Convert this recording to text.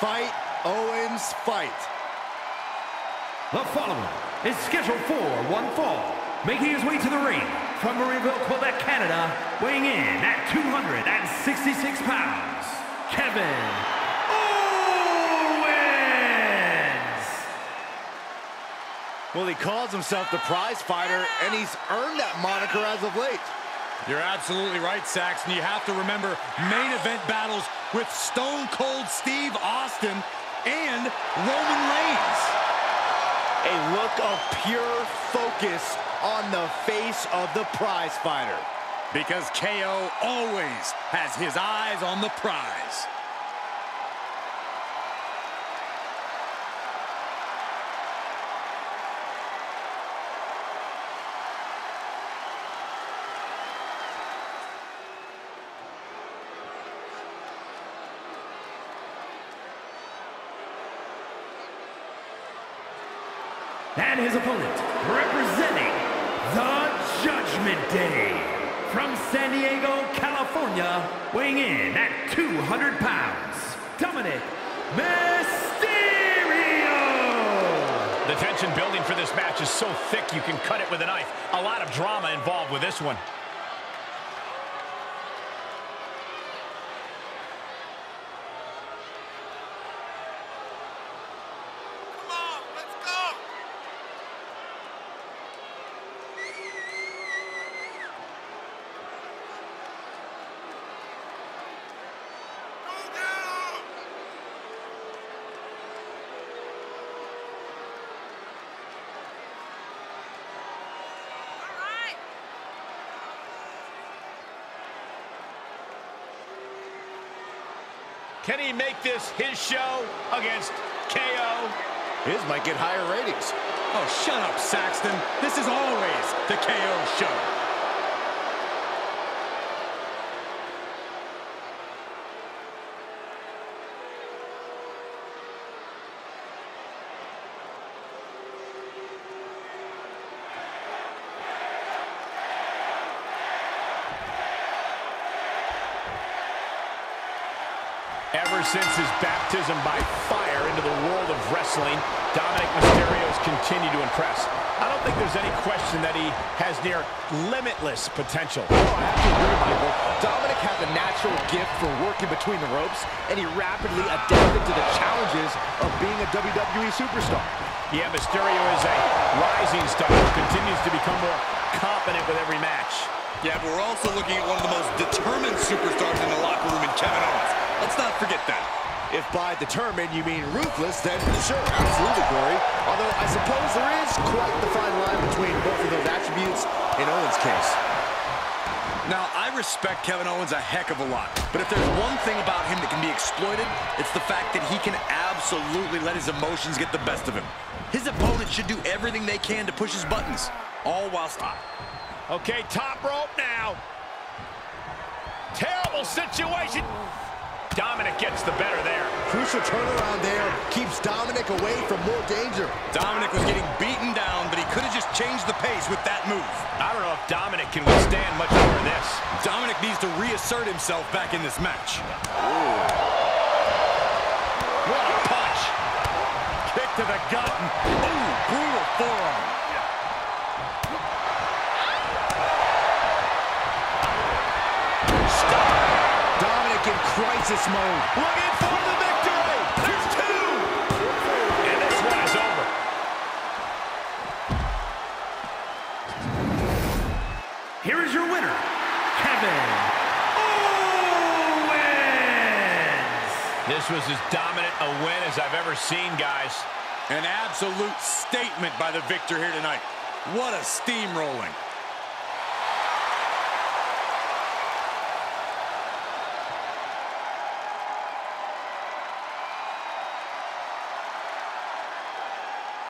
fight Owens fight. The following is scheduled for one fall, making his way to the ring from Marieville, Quebec, Canada, weighing in at 266 pounds, Kevin Owens! Well, he calls himself the prize fighter, and he's earned that moniker as of late. You're absolutely right, Saxton. You have to remember main event battles with Stone Cold Steve Austin and Roman Reigns. A look of pure focus on the face of the prize fighter. Because KO always has his eyes on the prize. And his opponent, representing the Judgment Day, from San Diego, California, weighing in at 200 pounds, Dominik Mysterio! The tension building for this match is so thick you can cut it with a knife. A lot of drama involved with this one. Can he make this his show against KO? His might get higher ratings. Oh, shut up, Saxton. This is always the KO show. Ever since his baptism by fire into the world of wrestling, Dominik Mysterio's continued to impress. I don't think there's any question that he has near limitless potential. Oh, I have to agree, Michael. Dominik has a natural gift for working between the ropes, and he rapidly adapted to the challenges of being a WWE superstar. Yeah, Mysterio is a rising star who continues to become more confident with every match. Yeah, but we're also looking at one of the most determined superstars in the locker room in Kevin Owens. Let's not forget that. If by determined you mean ruthless, then sure, absolutely, Corey. Although I suppose there is quite the fine line between both of those attributes in Owens' case. Now, I respect Kevin Owens a heck of a lot, but if there's one thing about him that can be exploited, it's the fact that he can absolutely let his emotions get the best of him. His opponent should do everything they can to push his buttons, all while stop. Okay, top rope now. Terrible situation. Dominik gets the better there. Crucial turnaround there keeps Dominik away from more danger. Dominik was getting beaten down, but he could have just changed the pace with that move. I don't know if Dominik can withstand much more of this. Dominik needs to reassert himself back in this match. Ooh. What a punch. Kick to the gut. Ooh, brutal forearm. Crisis mode. Looking for the victory. There's two. And this one is over. Here is your winner, Kevin Owens! This was as dominant a win as I've ever seen, guys. An absolute statement by the victor here tonight. What a steamrolling.